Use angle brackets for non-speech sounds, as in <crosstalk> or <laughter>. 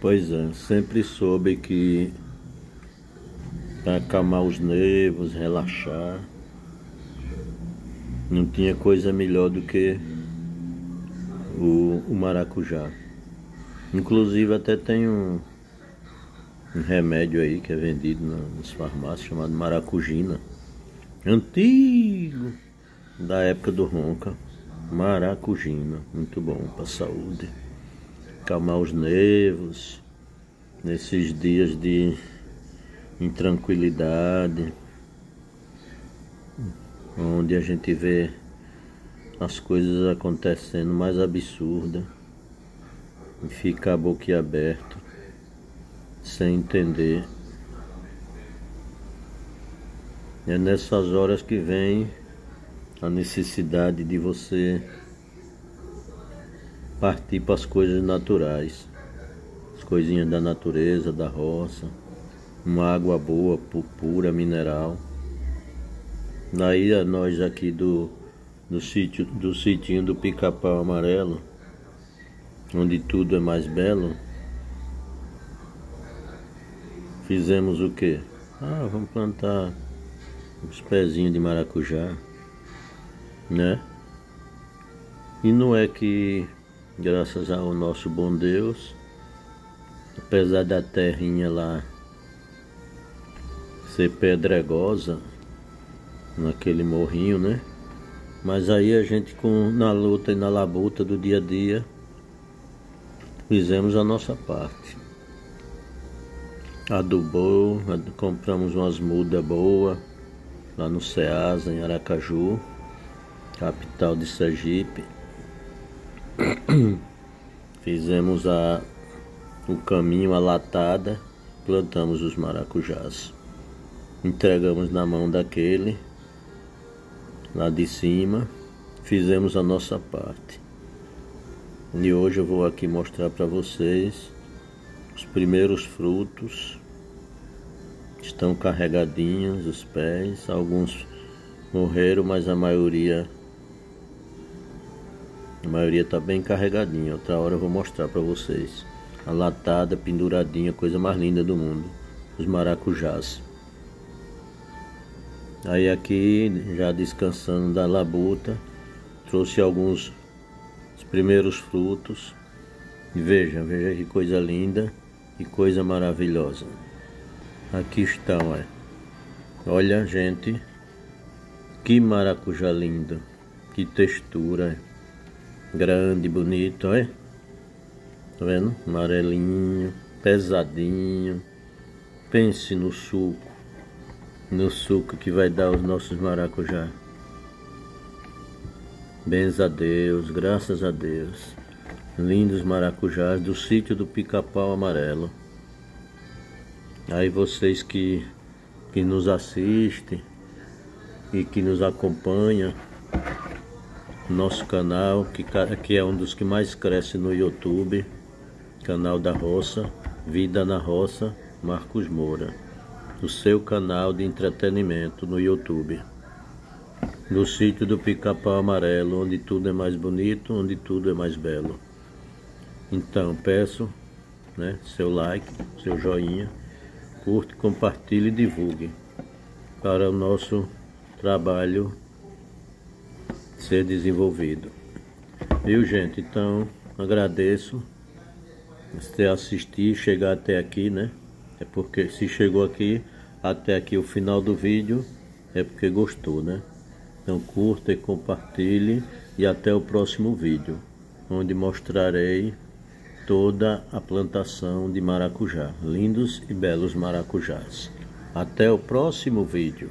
Pois é, sempre soube que para acalmar os nervos, relaxar, não tinha coisa melhor do que o, o maracujá. Inclusive até tem um, um remédio aí que é vendido nas farmácias chamado maracujina. Antigo, da época do ronca. Maracujina, muito bom para saúde. Calmar os nervos nesses dias de intranquilidade, onde a gente vê as coisas acontecendo mais absurdas e fica aberta sem entender. É nessas horas que vem a necessidade de você partir para as coisas naturais, as coisinhas da natureza, da roça, uma água boa, pura, mineral. Daí nós aqui do, do sítio do sitinho do pica-pau amarelo, onde tudo é mais belo, fizemos o que? Ah, vamos plantar uns pezinhos de maracujá né? E não é que, graças ao nosso bom Deus, apesar da terrinha lá ser pedregosa, naquele morrinho, né? Mas aí a gente com na luta e na labuta do dia a dia fizemos a nossa parte. Adubou, compramos umas mudas boas lá no Ceasa, em Aracaju capital de Sergipe. <coughs> Fizemos a, o caminho, a latada, plantamos os maracujás. Entregamos na mão daquele, lá de cima, fizemos a nossa parte. E hoje eu vou aqui mostrar para vocês os primeiros frutos. Estão carregadinhos os pés, alguns morreram, mas a maioria a maioria tá bem carregadinha. Outra hora eu vou mostrar para vocês. A latada, penduradinha, coisa mais linda do mundo. Os maracujás. Aí aqui, já descansando da labuta, trouxe alguns os primeiros frutos. Veja, veja que coisa linda e coisa maravilhosa. Aqui estão, é. Olha, gente, que maracujá lindo, que textura. Grande, bonito, olha. Tá vendo? Amarelinho, pesadinho. Pense no suco. No suco que vai dar os nossos maracujá. Benza a Deus, graças a Deus. Lindos maracujás do sítio do Pica-Pau Amarelo. Aí vocês que, que nos assistem e que nos acompanham, nosso canal, que, que é um dos que mais cresce no YouTube, canal da Roça, Vida na Roça, Marcos Moura, o seu canal de entretenimento no YouTube. No sítio do Pica-Pau Amarelo, onde tudo é mais bonito, onde tudo é mais belo. Então, peço né, seu like, seu joinha, curte, compartilhe e divulgue para o nosso trabalho ser desenvolvido. Viu, gente? Então, agradeço você assistir, chegar até aqui, né? É porque se chegou aqui, até aqui o final do vídeo, é porque gostou, né? Então curta e compartilhe e até o próximo vídeo, onde mostrarei toda a plantação de maracujá, lindos e belos maracujás. Até o próximo vídeo.